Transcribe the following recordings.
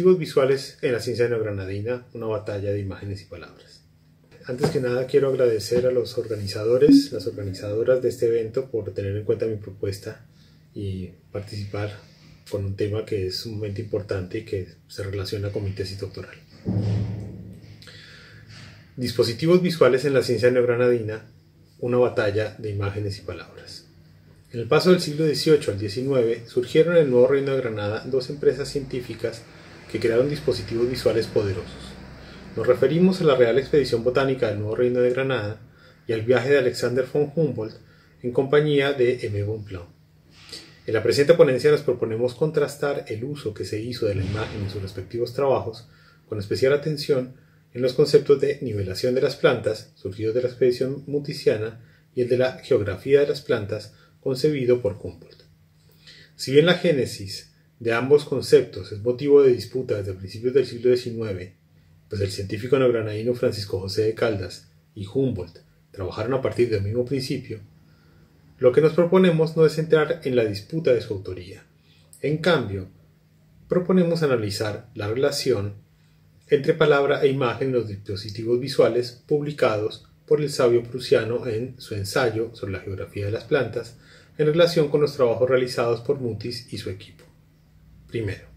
Dispositivos visuales en la ciencia neogranadina, una batalla de imágenes y palabras. Antes que nada quiero agradecer a los organizadores, las organizadoras de este evento por tener en cuenta mi propuesta y participar con un tema que es sumamente importante y que se relaciona con mi tesis doctoral. Dispositivos visuales en la ciencia neogranadina, una batalla de imágenes y palabras. En el paso del siglo XVIII al XIX surgieron en el nuevo Reino de Granada dos empresas científicas que crearon dispositivos visuales poderosos. Nos referimos a la Real Expedición Botánica del Nuevo Reino de Granada y al viaje de Alexander von Humboldt en compañía de M. Bonpland. En la presente ponencia nos proponemos contrastar el uso que se hizo de la imagen en sus respectivos trabajos, con especial atención en los conceptos de nivelación de las plantas, surgidos de la expedición muticiana, y el de la geografía de las plantas, concebido por Humboldt. Si bien la génesis de ambos conceptos es motivo de disputa desde principios del siglo XIX, pues el científico neogranadino Francisco José de Caldas y Humboldt trabajaron a partir del mismo principio, lo que nos proponemos no es entrar en la disputa de su autoría. En cambio, proponemos analizar la relación entre palabra e imagen en los dispositivos visuales publicados por el sabio prusiano en su ensayo sobre la geografía de las plantas en relación con los trabajos realizados por Mutis y su equipo. Primero,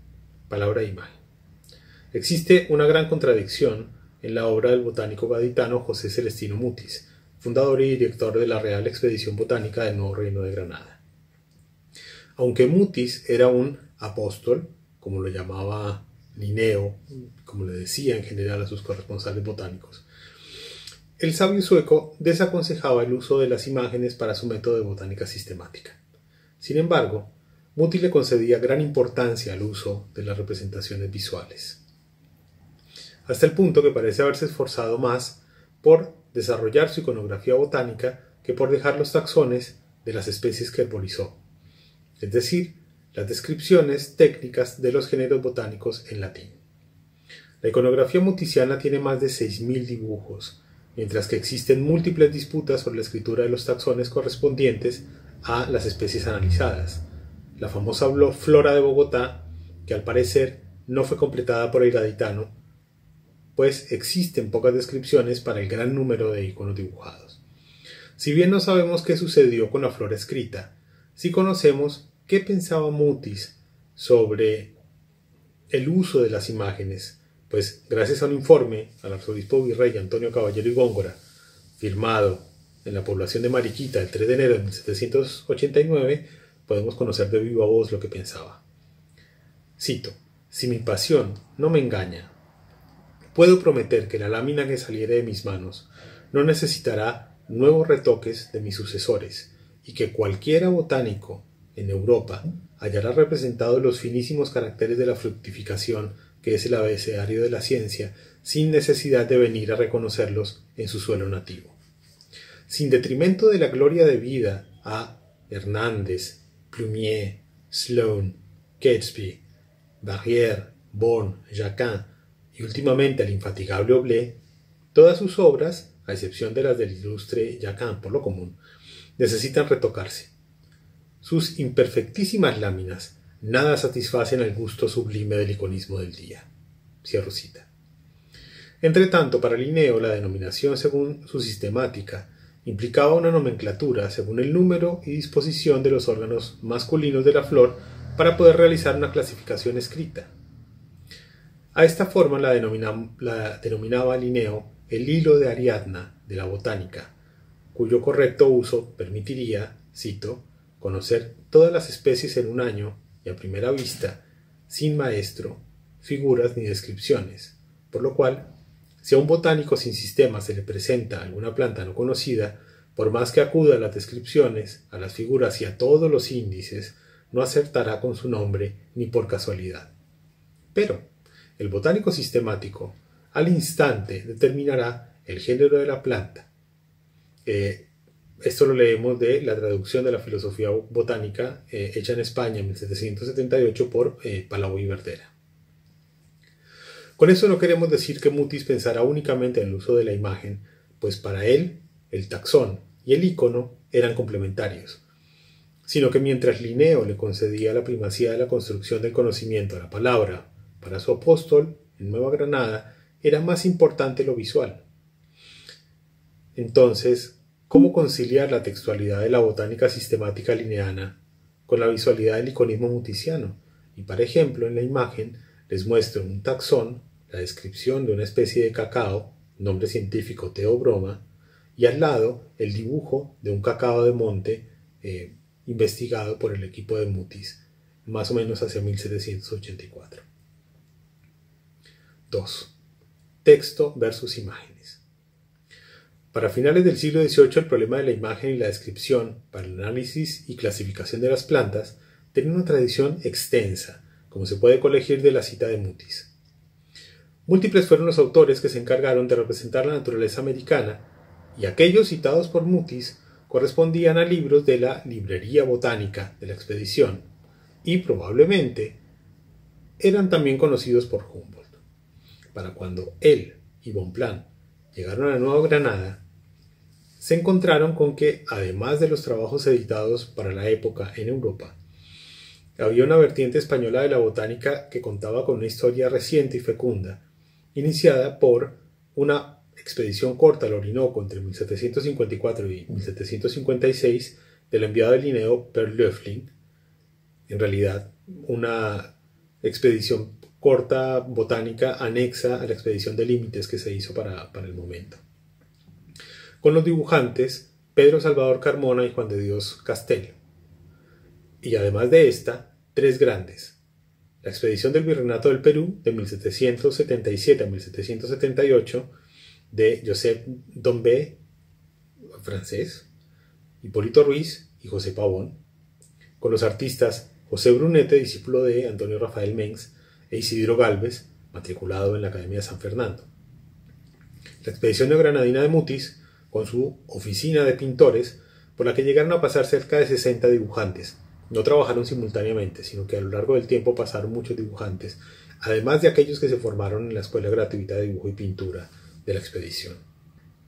palabra imagen. Existe una gran contradicción en la obra del botánico gaditano José Celestino Mutis, fundador y director de la Real Expedición Botánica del Nuevo Reino de Granada. Aunque Mutis era un apóstol, como lo llamaba Linneo, como le decía en general a sus corresponsales botánicos, el sabio sueco desaconsejaba el uso de las imágenes para su método de botánica sistemática. Sin embargo, Muti le concedía gran importancia al uso de las representaciones visuales, hasta el punto que parece haberse esforzado más por desarrollar su iconografía botánica que por dejar los taxones de las especies que herborizó, es decir, las descripciones técnicas de los géneros botánicos en latín. La iconografía muticiana tiene más de 6.000 dibujos, mientras que existen múltiples disputas sobre la escritura de los taxones correspondientes a las especies analizadas. La famosa flora de Bogotá, que al parecer no fue completada por el gaditano, pues existen pocas descripciones para el gran número de iconos dibujados. Si bien no sabemos qué sucedió con la flora escrita, sí conocemos qué pensaba Mutis sobre el uso de las imágenes pues gracias a un informe al arzobispo virrey Antonio Caballero y Góngora, firmado en la población de Mariquita el 3 de enero de 1789, podemos conocer de viva voz lo que pensaba. Cito, si mi pasión no me engaña, puedo prometer que la lámina que saliere de mis manos no necesitará nuevos retoques de mis sucesores, y que cualquiera botánico en Europa hallará representados los finísimos caracteres de la fructificación que es el abecedario de la ciencia, sin necesidad de venir a reconocerlos en su suelo nativo. Sin detrimento de la gloria de vida a Hernández, Plumier, Sloane, Catesby, Barrière, Bourne, Jacquin y últimamente al infatigable Oblé, todas sus obras, a excepción de las del ilustre Jacquin por lo común, necesitan retocarse. Sus imperfectísimas láminas nada satisfacen al gusto sublime del iconismo del día. Cierro cita. Entre tanto, para Linneo la denominación según su sistemática implicaba una nomenclatura según el número y disposición de los órganos masculinos de la flor para poder realizar una clasificación escrita. A esta forma la, denominaba Linneo el hilo de Ariadna de la botánica, cuyo correcto uso permitiría, cito, conocer todas las especies en un año y a primera vista, sin maestro, figuras ni descripciones, por lo cual, si a un botánico sin sistema se le presenta alguna planta no conocida, por más que acuda a las descripciones, a las figuras y a todos los índices, no acertará con su nombre ni por casualidad. Pero el botánico sistemático al instante determinará el género de la planta, eh, esto lo leemos de la traducción de la filosofía botánica eh, hecha en España en 1778 por eh, Palau y Verdera. Con eso no queremos decir que Mutis pensara únicamente en el uso de la imagen, pues para él el taxón y el icono eran complementarios, sino que mientras Linneo le concedía la primacía de la construcción del conocimiento a la palabra para su apóstol en Nueva Granada era más importante lo visual. Entonces, ¿cómo conciliar la textualidad de la botánica sistemática lineana con la visualidad del iconismo muticiano? Y, por ejemplo, en la imagen les muestro un taxón, la descripción de una especie de cacao, nombre científico teobroma, y al lado el dibujo de un cacao de monte eh, investigado por el equipo de Mutis, más o menos hacia 1784. 2. Texto versus imágenes. Para finales del siglo XVIII el problema de la imagen y la descripción para el análisis y clasificación de las plantas tenía una tradición extensa, como se puede colegir de la cita de Mutis. Múltiples fueron los autores que se encargaron de representar la naturaleza americana, y aquellos citados por Mutis correspondían a libros de la Librería Botánica de la expedición, y probablemente eran también conocidos por Humboldt. Para cuando él y Bonpland llegaron a Nueva Granada, se encontraron con que, además de los trabajos editados para la época en Europa, había una vertiente española de la botánica que contaba con una historia reciente y fecunda, iniciada por una expedición corta al Orinoco entre 1754 y 1756 del enviado de Linneo Per Löffling, en realidad una expedición corta botánica anexa a la expedición de límites que se hizo para, el momento. Con los dibujantes Pedro Salvador Carmona y Juan de Dios Castel y además de esta, tres grandes. La expedición del Virreinato del Perú de 1777 a 1778 de Joseph Dombé, francés, Hipólito Ruiz y José Pavón, con los artistas José Brunete, discípulo de Antonio Rafael Mengs, e Isidro Galvez, matriculado en la Academia de San Fernando. La expedición de Granadina de Mutis, con su oficina de pintores, por la que llegaron a pasar cerca de 60 dibujantes, no trabajaron simultáneamente, sino que a lo largo del tiempo pasaron muchos dibujantes, además de aquellos que se formaron en la Escuela Gratuita de Dibujo y Pintura de la expedición.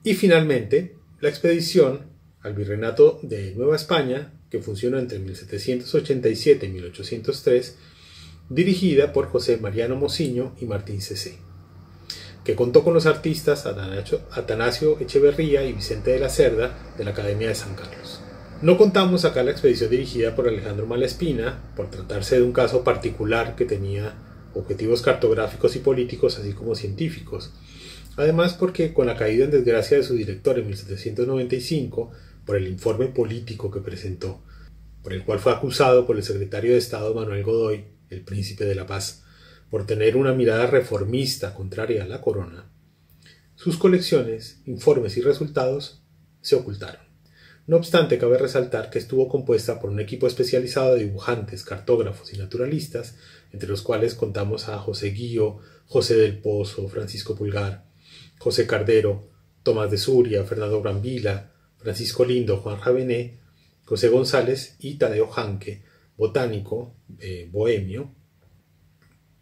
Y finalmente, la expedición al Virreinato de Nueva España, que funcionó entre 1787 y 1803, dirigida por José Mariano Mociño y Martín C.C., que contó con los artistas Atanasio Echeverría y Vicente de la Cerda de la Academia de San Carlos. No contamos acá la expedición dirigida por Alejandro Malespina, por tratarse de un caso particular que tenía objetivos cartográficos y políticos, así como científicos. Además, porque con la caída en desgracia de su director en 1795, por el informe político que presentó, por el cual fue acusado por el secretario de Estado Manuel Godoy, el príncipe de la paz, por tener una mirada reformista contraria a la corona, sus colecciones, informes y resultados se ocultaron. No obstante, cabe resaltar que estuvo compuesta por un equipo especializado de dibujantes, cartógrafos y naturalistas, entre los cuales contamos a José Guío, José del Pozo, Francisco Pulgar, José Cardero, Tomás de Suria, Fernando Brambila, Francisco Lindo, Juan Javené, José González y Tadeo Janque, botánico eh, bohemio,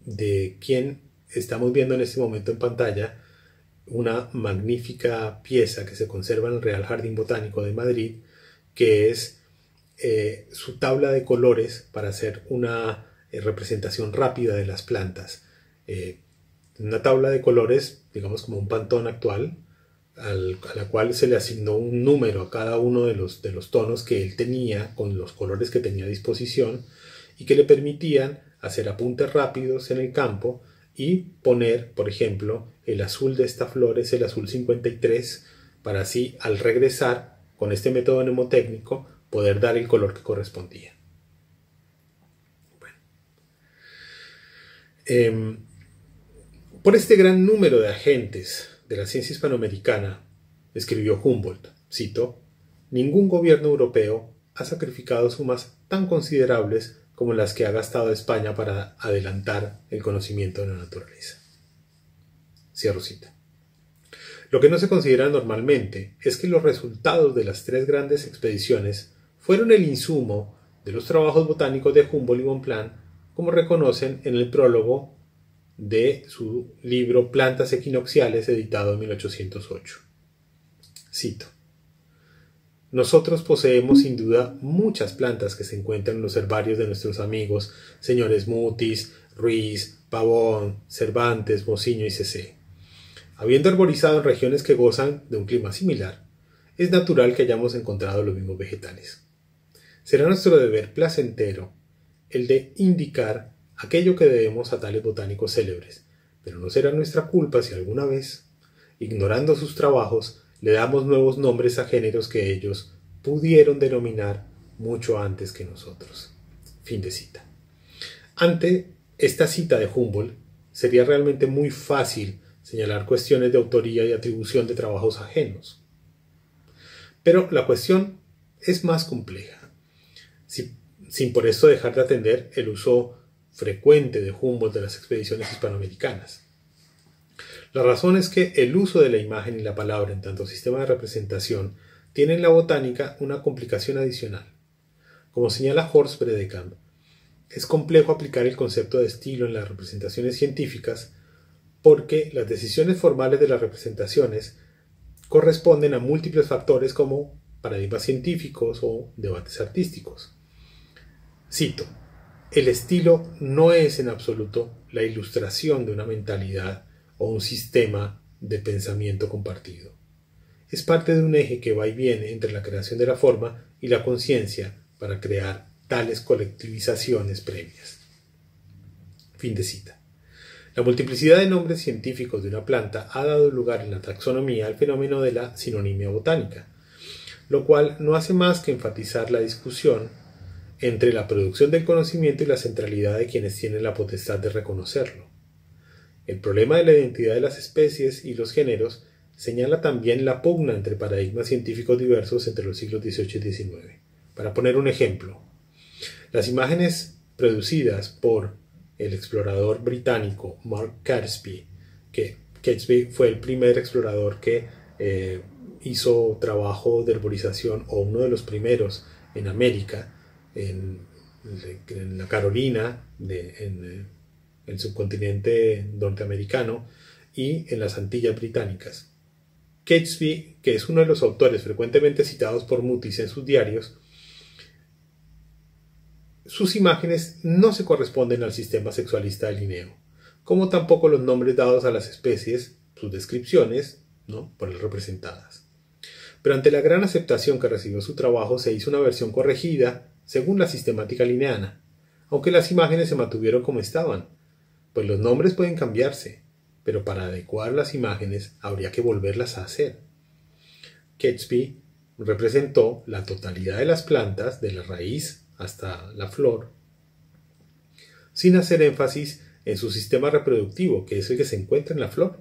de quien estamos viendo en este momento en pantalla una magnífica pieza que se conserva en el Real Jardín Botánico de Madrid, que es eh, su tabla de colores para hacer una eh, representación rápida de las plantas. Eh, una tabla de colores, digamos como un pantón actual, a la cual se le asignó un número a cada uno de los, de los tonos que él tenía con los colores que tenía a disposición y que le permitían hacer apuntes rápidos en el campo y poner, por ejemplo, el azul de esta flor es el azul 53, para así al regresar con este método mnemotécnico poder dar el color que correspondía. Em, por este gran número de agentes de la ciencia hispanoamericana, escribió Humboldt, cito, ningún gobierno europeo ha sacrificado sumas tan considerables como las que ha gastado España para adelantar el conocimiento de la naturaleza. Cierro cita. Lo que no se considera normalmente es que los resultados de las tres grandes expediciones fueron el insumo de los trabajos botánicos de Humboldt y Bonpland, como reconocen en el prólogo de su libro Plantas equinoxiales editado en 1808. Cito. Nosotros poseemos sin duda muchas plantas que se encuentran en los herbarios de nuestros amigos, señores Mutis, Ruiz, Pavón, Cervantes, Mociño y Cc. Habiendo arborizado en regiones que gozan de un clima similar, es natural que hayamos encontrado los mismos vegetales. Será nuestro deber placentero el de indicar aquello que debemos a tales botánicos célebres, pero no será nuestra culpa si alguna vez, ignorando sus trabajos, le damos nuevos nombres a géneros que ellos pudieron denominar mucho antes que nosotros. Fin de cita. Ante esta cita de Humboldt, sería realmente muy fácil señalar cuestiones de autoría y atribución de trabajos ajenos. Pero la cuestión es más compleja, sin por esto dejar de atender el uso frecuente de Humboldt de las expediciones hispanoamericanas. La razón es que el uso de la imagen y la palabra en tanto sistema de representación tiene en la botánica una complicación adicional. Como señala Horst Bredekamp, es complejo aplicar el concepto de estilo en las representaciones científicas porque las decisiones formales de las representaciones corresponden a múltiples factores como paradigmas científicos o debates artísticos. Cito, el estilo no es en absoluto la ilustración de una mentalidad o un sistema de pensamiento compartido. Es parte de un eje que va y viene entre la creación de la forma y la conciencia para crear tales colectivizaciones previas. Fin de cita. La multiplicidad de nombres científicos de una planta ha dado lugar en la taxonomía al fenómeno de la sinonimia botánica, lo cual no hace más que enfatizar la discusión entre la producción del conocimiento y la centralidad de quienes tienen la potestad de reconocerlo. El problema de la identidad de las especies y los géneros señala también la pugna entre paradigmas científicos diversos entre los siglos XVIII y XIX. Para poner un ejemplo, las imágenes producidas por el explorador británico Mark Catesby, que Catesby fue el primer explorador que eh, hizo trabajo de arborización o uno de los primeros en América, en, la Carolina, en el subcontinente norteamericano y en las Antillas británicas. Catesby, que es uno de los autores frecuentemente citados por Mutis en sus diarios, sus imágenes no se corresponden al sistema sexualista de Linneo, como tampoco los nombres dados a las especies, sus descripciones, ¿no? por él representadas. Pero ante la gran aceptación que recibió su trabajo, se hizo una versión corregida según la sistemática lineana, aunque las imágenes se mantuvieron como estaban, pues los nombres pueden cambiarse, pero para adecuar las imágenes habría que volverlas a hacer. Catesby representó la totalidad de las plantas, de la raíz hasta la flor, sin hacer énfasis en su sistema reproductivo, que es el que se encuentra en la flor.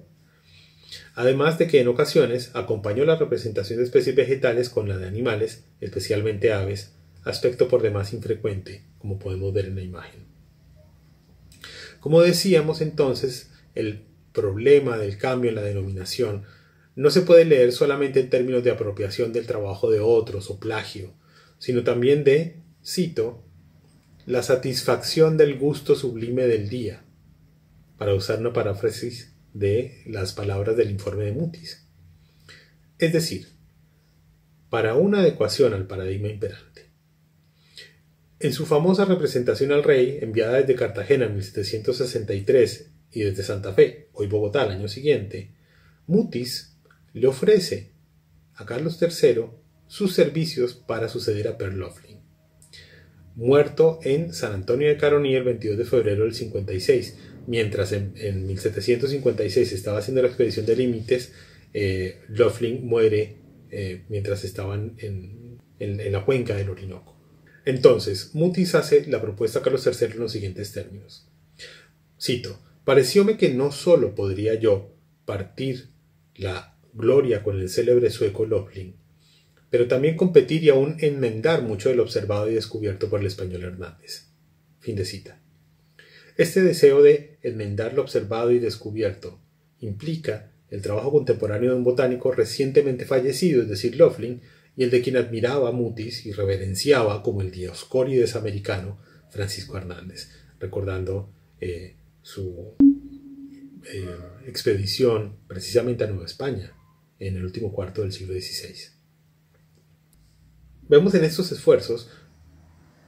Además de que en ocasiones acompañó la representación de especies vegetales con la de animales, especialmente aves, aspecto por demás infrecuente, como podemos ver en la imagen. Como decíamos entonces, el problema del cambio en la denominación no se puede leer solamente en términos de apropiación del trabajo de otros o plagio, sino también de cito, la satisfacción del gusto sublime del día, para usar una paráfrasis de las palabras del informe de Mutis. Es decir, para una adecuación al paradigma imperante. En su famosa representación al rey, enviada desde Cartagena en 1763 y desde Santa Fe, hoy Bogotá, al año siguiente, Mutis le ofrece a Carlos III sus servicios para suceder a Perloflin muerto en San Antonio de Caroní el 22 de febrero del 56. Mientras en, 1756 estaba haciendo la expedición de límites, eh, muere eh, mientras estaban en, la cuenca del Orinoco. Entonces, Mutis hace la propuesta a Carlos III en los siguientes términos. Cito, parecióme que no sólo podría yo partir la gloria con el célebre sueco Löffling, pero también competir y aún enmendar mucho de observado y descubierto por el español Hernández. Fin de cita. Este deseo de enmendar lo observado y descubierto implica el trabajo contemporáneo de un botánico recientemente fallecido, es decir, Loughlin, y el de quien admiraba a Mutis y reverenciaba como el dioscórides americano Francisco Hernández, recordando eh, su eh, expedición precisamente a Nueva España en el último cuarto del siglo XVI. Vemos en estos esfuerzos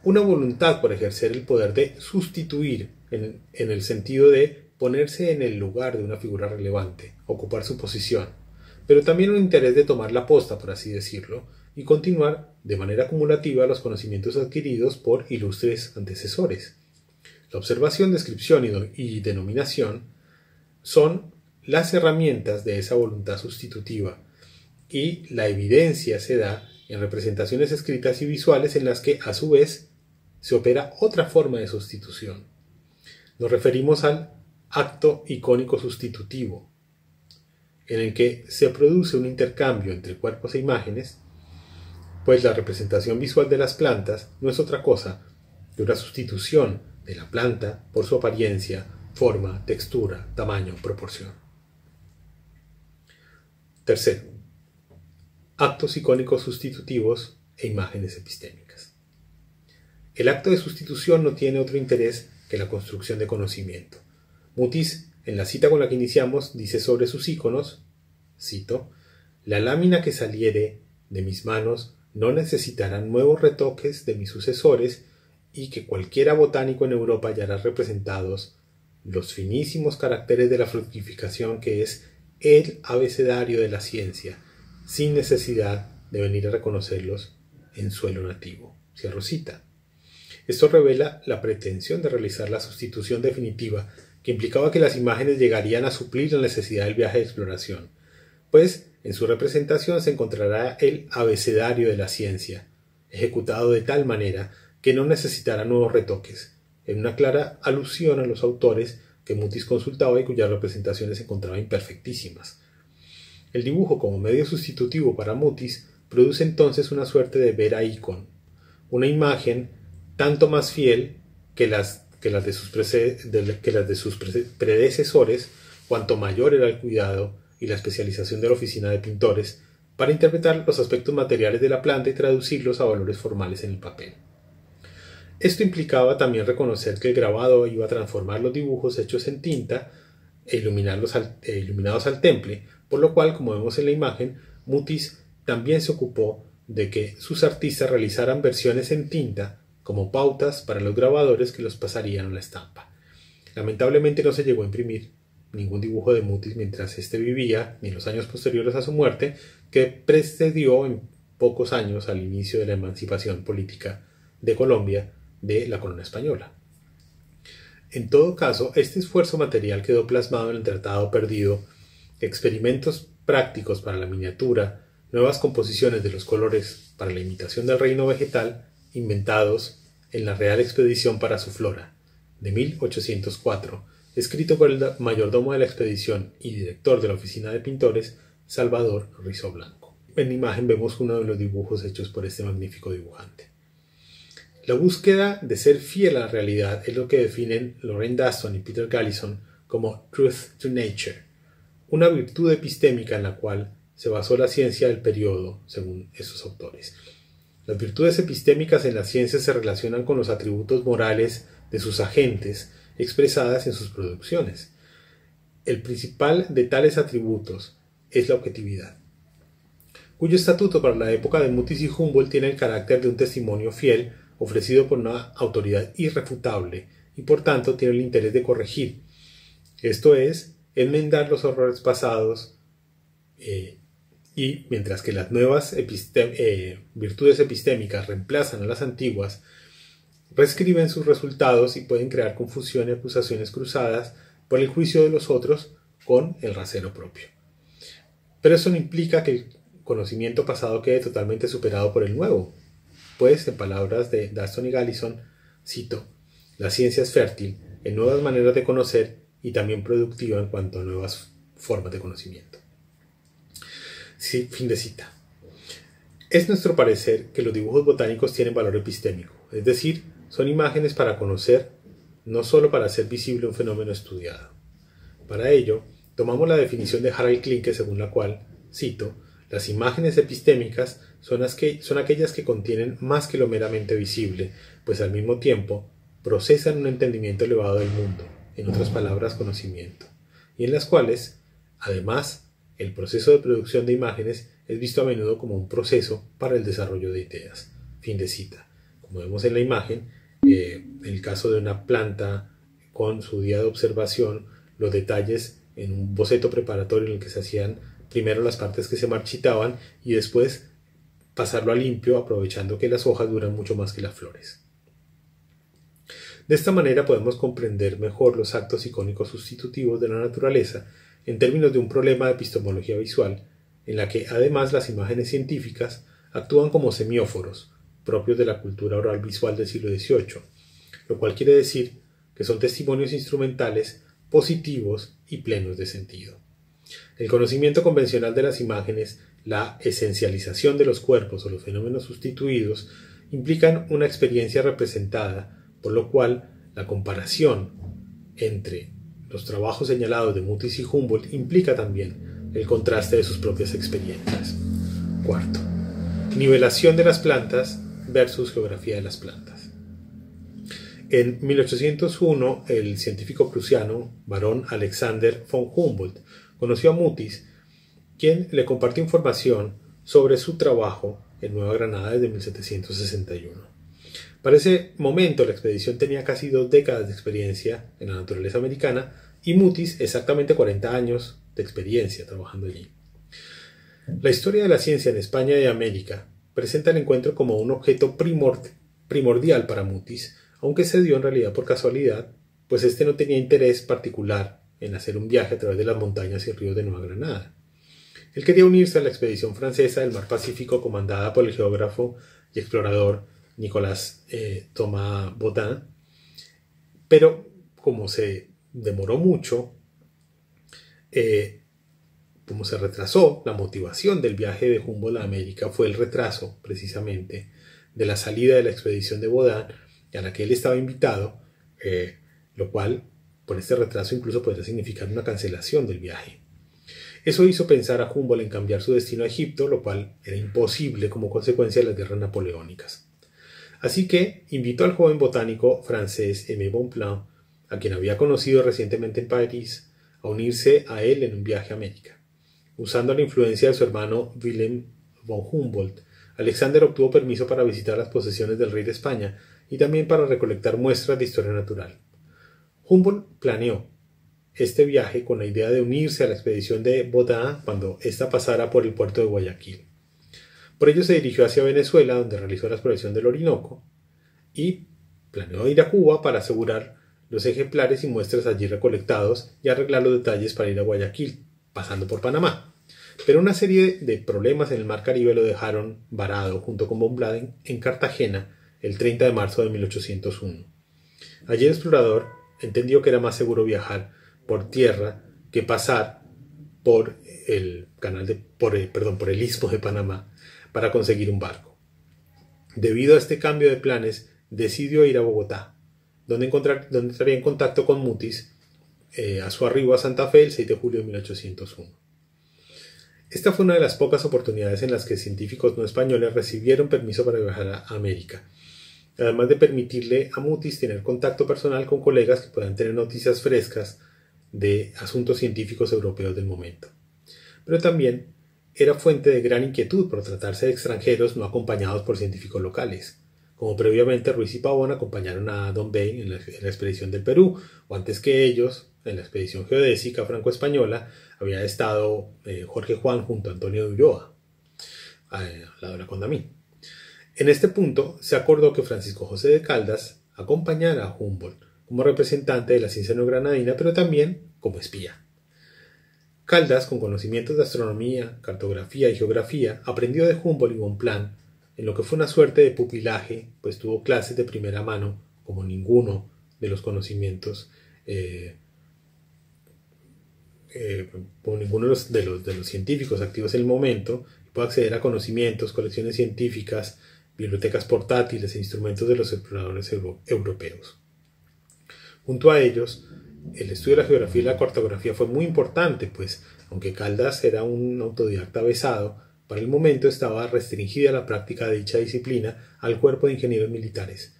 una voluntad por ejercer el poder de sustituir en, el sentido de ponerse en el lugar de una figura relevante, ocupar su posición, pero también un interés de tomar la posta, por así decirlo, y continuar de manera acumulativa los conocimientos adquiridos por ilustres antecesores. La observación, descripción y, denominación son las herramientas de esa voluntad sustitutiva y la evidencia se da en representaciones escritas y visuales en las que a su vez se opera otra forma de sustitución. Nos referimos al acto icónico sustitutivo, en el que se produce un intercambio entre cuerpos e imágenes, pues la representación visual de las plantas no es otra cosa que una sustitución de la planta por su apariencia, forma, textura, tamaño, proporción. Tercero, actos icónicos sustitutivos e imágenes epistémicas. El acto de sustitución no tiene otro interés que la construcción de conocimiento. Mutis, en la cita con la que iniciamos, dice sobre sus íconos, cito, la lámina que saliere de mis manos no necesitará nuevos retoques de mis sucesores y que cualquiera botánico en Europa hallará representados los finísimos caracteres de la fructificación que es el abecedario de la ciencia, sin necesidad de venir a reconocerlos en suelo nativo. Cierro cita. Esto revela la pretensión de realizar la sustitución definitiva que implicaba que las imágenes llegarían a suplir la necesidad del viaje de exploración, pues en su representación se encontrará el abecedario de la ciencia, ejecutado de tal manera que no necesitará nuevos retoques, en una clara alusión a los autores que Mutis consultaba y cuyas representaciones se encontraban imperfectísimas. El dibujo como medio sustitutivo para Mutis produce entonces una suerte de vera icon, una imagen tanto más fiel que las que las de sus, que las de sus predecesores, cuanto mayor era el cuidado y la especialización de la oficina de pintores para interpretar los aspectos materiales de la planta y traducirlos a valores formales en el papel. Esto implicaba también reconocer que el grabado iba a transformar los dibujos hechos en tinta e e iluminados al temple, por lo cual, como vemos en la imagen, Mutis también se ocupó de que sus artistas realizaran versiones en tinta como pautas para los grabadores que los pasarían a la estampa. Lamentablemente no se llegó a imprimir ningún dibujo de Mutis mientras éste vivía, ni en los años posteriores a su muerte, que precedió en pocos años al inicio de la emancipación política de Colombia de la corona española. En todo caso, este esfuerzo material quedó plasmado en el Tratado Perdido, experimentos prácticos para la miniatura, nuevas composiciones de los colores para la imitación del reino vegetal inventados en la Real Expedición para su Flora, de 1804, escrito por el mayordomo de la expedición y director de la oficina de pintores, Salvador Rizo Blanco. En la imagen vemos uno de los dibujos hechos por este magnífico dibujante. La búsqueda de ser fiel a la realidad es lo que definen Lorraine Daston y Peter Gallison como Truth to Nature, una virtud epistémica en la cual se basó la ciencia del periodo, según esos autores. Las virtudes epistémicas en la ciencia se relacionan con los atributos morales de sus agentes expresadas en sus producciones. El principal de tales atributos es la objetividad, cuyo estatuto para la época de Mutis y Humboldt tiene el carácter de un testimonio fiel ofrecido por una autoridad irrefutable y por tanto tiene el interés de corregir, esto es, enmendar los errores pasados eh, y mientras que las nuevas eh, virtudes epistémicas reemplazan a las antiguas, reescriben sus resultados y pueden crear confusión y acusaciones cruzadas por el juicio de los otros con el rasero propio. Pero eso no implica que el conocimiento pasado quede totalmente superado por el nuevo, pues, en palabras de Daston y Gallison, cito, la ciencia es fértil en nuevas maneras de conocer y también productiva en cuanto a nuevas formas de conocimiento. Fin de cita. Es nuestro parecer que los dibujos botánicos tienen valor epistémico, es decir, son imágenes para conocer, no solo para hacer visible un fenómeno estudiado. Para ello, tomamos la definición de Harald Klinke según la cual, cito, las imágenes epistémicas son, las que, son aquellas que contienen más que lo meramente visible, pues al mismo tiempo procesan un entendimiento elevado del mundo, en otras palabras, conocimiento, y en las cuales, además, el proceso de producción de imágenes es visto a menudo como un proceso para el desarrollo de ideas. Fin de cita. como vemos en la imagen, eh, el caso de una planta con su día de observación, los detalles en un boceto preparatorio en el que se hacían primero las partes que se marchitaban y después pasarlo a limpio aprovechando que las hojas duran mucho más que las flores. De esta manera podemos comprender mejor los actos icónicos sustitutivos de la naturaleza en términos de un problema de epistemología visual, en la que además las imágenes científicas actúan como semióforos, propios de la cultura oral visual del siglo XVIII, lo cual quiere decir que son testimonios instrumentales positivos y plenos de sentido. El conocimiento convencional de las imágenes, la esencialización de los cuerpos o los fenómenos sustituidos implican una experiencia representada, por lo cual la comparación entre los trabajos señalados de Mutis y Humboldt implica también el contraste de sus propias experiencias. Cuarto, nivelación de las plantas versus geografía de las plantas. En 1801, el científico prusiano, barón Alexander von Humboldt, conoció a Mutis, quien le compartió información sobre su trabajo en Nueva Granada desde 1761. Para ese momento la expedición tenía casi dos décadas de experiencia en la naturaleza americana y Mutis exactamente 40 años de experiencia trabajando allí. La historia de la ciencia en España y América presenta el encuentro como un objeto primordial para Mutis, aunque se dio en realidad por casualidad, pues este no tenía interés particular en hacer un viaje a través de las montañas y ríos de Nueva Granada. Él quería unirse a la expedición francesa del Mar Pacífico comandada por el geógrafo y explorador Nicolas eh, Thomas Baudin, pero como se demoró mucho, eh, como se retrasó, la motivación del viaje de Humboldt a América fue el retraso, precisamente, de la salida de la expedición de Baudin a la que él estaba invitado, eh, lo cual por este retraso incluso podría significar una cancelación del viaje. Eso hizo pensar a Humboldt en cambiar su destino a Egipto, lo cual era imposible como consecuencia de las guerras napoleónicas. Así que invitó al joven botánico francés Aimé Bonpland, a quien había conocido recientemente en París, a unirse a él en un viaje a América. Usando la influencia de su hermano Wilhelm von Humboldt, Alexander obtuvo permiso para visitar las posesiones del rey de España y también para recolectar muestras de historia natural. Humboldt planeó este viaje con la idea de unirse a la expedición de Baudin cuando ésta pasara por el puerto de Guayaquil. Por ello se dirigió hacia Venezuela, donde realizó la exploración del Orinoco, y planeó ir a Cuba para asegurar los ejemplares y muestras allí recolectados y arreglar los detalles para ir a Guayaquil, pasando por Panamá. Pero una serie de problemas en el Mar Caribe lo dejaron varado junto con Von Bladen en Cartagena el 30 de marzo de 1801. Allí el explorador entendió que era más seguro viajar por tierra que pasar por el canal de, por el, perdón, por el istmo de Panamá para conseguir un barco. Debido a este cambio de planes, decidió ir a Bogotá, donde, encontrar, donde estaría en contacto con Mutis eh, a su arribo a Santa Fe el 6 de julio de 1801. Esta fue una de las pocas oportunidades en las que científicos no españoles recibieron permiso para viajar a América, además de permitirle a Mutis tener contacto personal con colegas que puedan tener noticias frescas de asuntos científicos europeos del momento. Pero también era fuente de gran inquietud por tratarse de extranjeros no acompañados por científicos locales, como previamente Ruiz y Pavón acompañaron a Don Bain en la, expedición del Perú, o antes que ellos, en la expedición geodésica franco-española, había estado eh, Jorge Juan junto a Antonio de Ulloa, al lado de la Condamí. En este punto se acordó que Francisco José de Caldas acompañara a Humboldt como representante de la ciencia neogranadina, pero también como espía. Caldas, con conocimientos de astronomía, cartografía y geografía, aprendió de Humboldt y Bonpland, en lo que fue una suerte de pupilaje, pues tuvo clases de primera mano, como ninguno de los conocimientos, eh, eh, como ninguno de los, de los científicos activos en el momento, pudo acceder a conocimientos, colecciones científicas, bibliotecas portátiles e instrumentos de los exploradores europeos. Junto a ellos, el estudio de la geografía y la cartografía fue muy importante, pues aunque Caldas era un autodidacta besado, para el momento estaba restringida la práctica de dicha disciplina al cuerpo de ingenieros militares,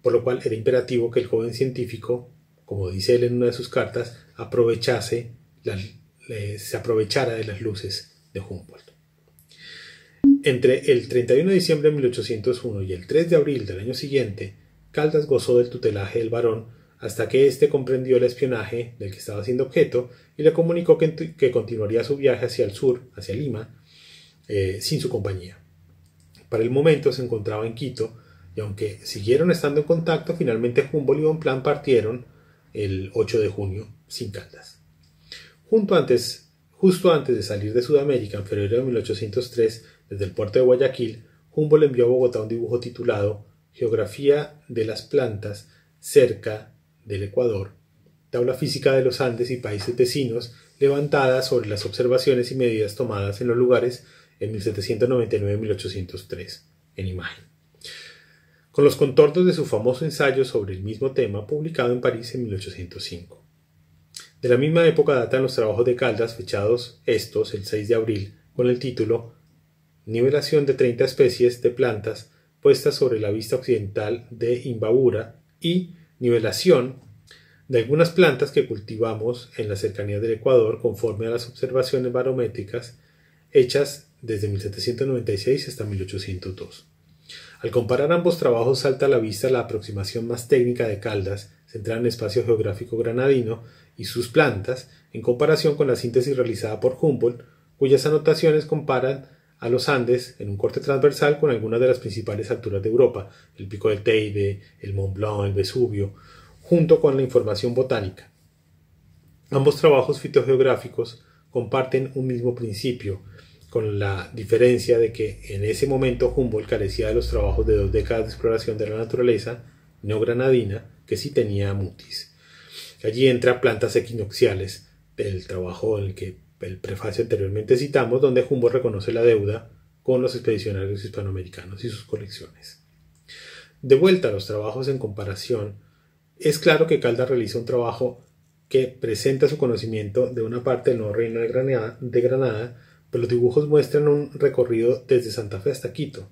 por lo cual era imperativo que el joven científico, como dice él en una de sus cartas, aprovechase se aprovechara de las luces de Humboldt. Entre el 31 de diciembre de 1801 y el 3 de abril del año siguiente, Caldas gozó del tutelaje del barón hasta que éste comprendió el espionaje del que estaba siendo objeto y le comunicó que, continuaría su viaje hacia el sur, hacia Lima, eh, sin su compañía. Para el momento se encontraba en Quito y aunque siguieron estando en contacto, finalmente Humboldt y Bonpland partieron el 8 de junio sin Caldas. Justo antes de salir de Sudamérica, en febrero de 1803, desde el puerto de Guayaquil, Humboldt envió a Bogotá un dibujo titulado Geografía de las plantas cerca del Ecuador, tabla física de los Andes y países vecinos, levantada sobre las observaciones y medidas tomadas en los lugares en 1799-1803, en imagen. Con los contornos de su famoso ensayo sobre el mismo tema, publicado en París en 1805. De la misma época datan los trabajos de Caldas, fechados estos el 6 de abril, con el título Nivelación de 30 especies de plantas puestas sobre la vista occidental de Imbabura y nivelación de algunas plantas que cultivamos en la cercanía del Ecuador conforme a las observaciones barométricas hechas desde 1796 hasta 1802. Al comparar ambos trabajos salta a la vista la aproximación más técnica de Caldas, centrada en el espacio geográfico granadino y sus plantas, en comparación con la síntesis realizada por Humboldt, cuyas anotaciones comparan a los Andes en un corte transversal con algunas de las principales alturas de Europa, el Pico del Teide, el Mont Blanc, el Vesubio, junto con la información botánica. Ambos trabajos fitogeográficos comparten un mismo principio, con la diferencia de que en ese momento Humboldt carecía de los trabajos de dos décadas de exploración de la naturaleza neogranadina que sí tenía Mutis. Allí entra plantas equinocciales, el trabajo en el que el prefacio anteriormente citamos, donde Humboldt reconoce la deuda con los expedicionarios hispanoamericanos y sus colecciones. De vuelta a los trabajos en comparación, es claro que Caldas realiza un trabajo que presenta su conocimiento de una parte del nuevo reino de Granada, de Granada, pero los dibujos muestran un recorrido desde Santa Fe hasta Quito.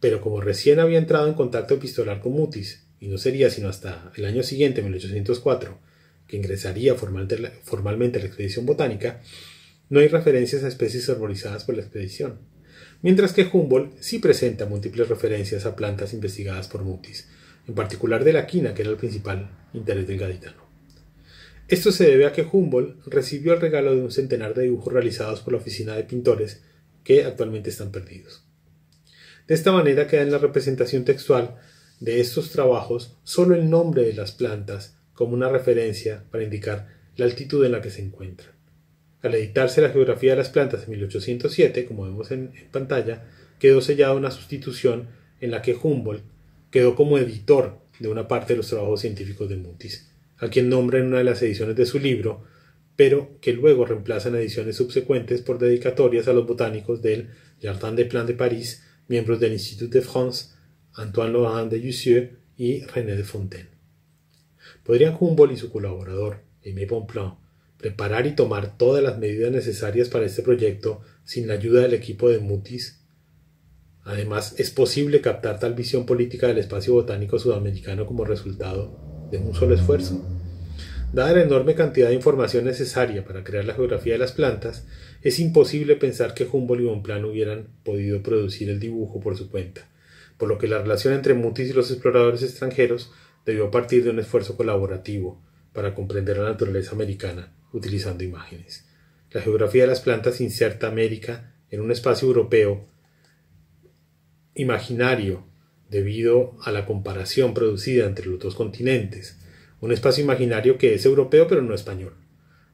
Pero como recién había entrado en contacto epistolar con Mutis, y no sería sino hasta el año siguiente, 1804, que ingresaría formalmente a la expedición botánica, no hay referencias a especies arborizadas por la expedición, mientras que Humboldt sí presenta múltiples referencias a plantas investigadas por Mutis, en particular de la quina, que era el principal interés del gaditano. Esto se debe a que Humboldt recibió el regalo de un centenar de dibujos realizados por la oficina de pintores, que actualmente están perdidos. De esta manera queda en la representación textual de estos trabajos solo el nombre de las plantas como una referencia para indicar la altitud en la que se encuentran. Al editarse la geografía de las plantas en 1807, como vemos en, pantalla, quedó sellada una sustitución en la que Humboldt quedó como editor de una parte de los trabajos científicos de Mutis, a quien nombra en una de las ediciones de su libro, pero que luego reemplaza en ediciones subsecuentes por dedicatorias a los botánicos del Jardin des Plantes de París, miembros del Institut de France, Antoine Laurent de Jussieu y René de Fontaine. ¿Podrían Humboldt y su colaborador, Aimé Bonpland, preparar y tomar todas las medidas necesarias para este proyecto sin la ayuda del equipo de Mutis? Además, ¿es posible captar tal visión política del espacio botánico sudamericano como resultado de un solo esfuerzo? Dada la enorme cantidad de información necesaria para crear la geografía de las plantas, es imposible pensar que Humboldt y Bonpland hubieran podido producir el dibujo por su cuenta, por lo que la relación entre Mutis y los exploradores extranjeros debió partir de un esfuerzo colaborativo para comprender la naturaleza americana utilizando imágenes. La geografía de las plantas inserta América en un espacio europeo imaginario debido a la comparación producida entre los dos continentes, un espacio imaginario que es europeo pero no español,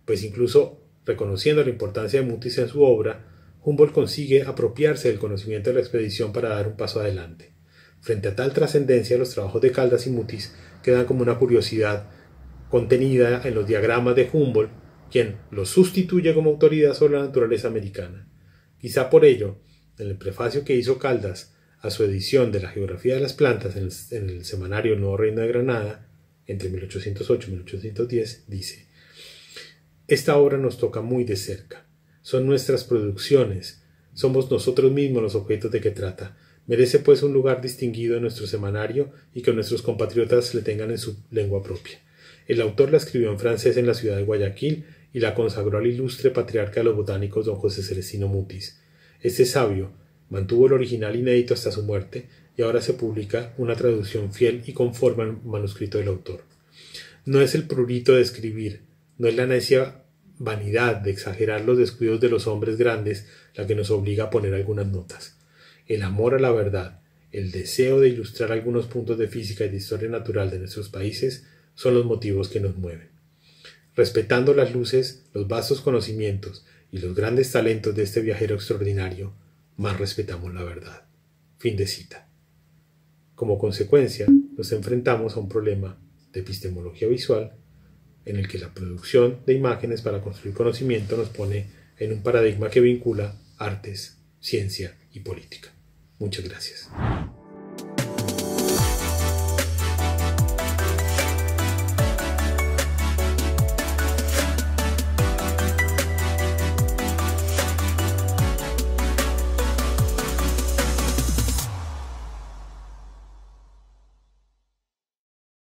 pues incluso reconociendo la importancia de Mutis en su obra, Humboldt consigue apropiarse del conocimiento de la expedición para dar un paso adelante. Frente a tal trascendencia, los trabajos de Caldas y Mutis quedan como una curiosidad contenida en los diagramas de Humboldt, quien los sustituye como autoridad sobre la naturaleza americana. Quizá por ello, en el prefacio que hizo Caldas a su edición de la Geografía de las Plantas en el, semanario Nuevo Reino de Granada, entre 1808 y 1810, dice Esta obra nos toca muy de cerca. Son nuestras producciones. Somos nosotros mismos los objetos de que trata Merece pues un lugar distinguido en nuestro semanario y que nuestros compatriotas le tengan en su lengua propia. El autor la escribió en francés en la ciudad de Guayaquil y la consagró al ilustre patriarca de los botánicos don José Celestino Mutis. Este sabio, Mantuvo el original inédito hasta su muerte y ahora se publica una traducción fiel y conforme al manuscrito del autor. No es el prurito de escribir, no es la necia vanidad de exagerar los descuidos de los hombres grandes la que nos obliga a poner algunas notas. El amor a la verdad, el deseo de ilustrar algunos puntos de física y de historia natural de nuestros países son los motivos que nos mueven. Respetando las luces, los vastos conocimientos y los grandes talentos de este viajero extraordinario, más respetamos la verdad. Fin de cita. Como consecuencia, nos enfrentamos a un problema de epistemología visual en el que la producción de imágenes para construir conocimiento nos pone en un paradigma que vincula artes, ciencia y política. Muchas gracias.